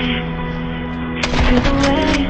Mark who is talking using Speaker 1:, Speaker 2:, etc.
Speaker 1: To the way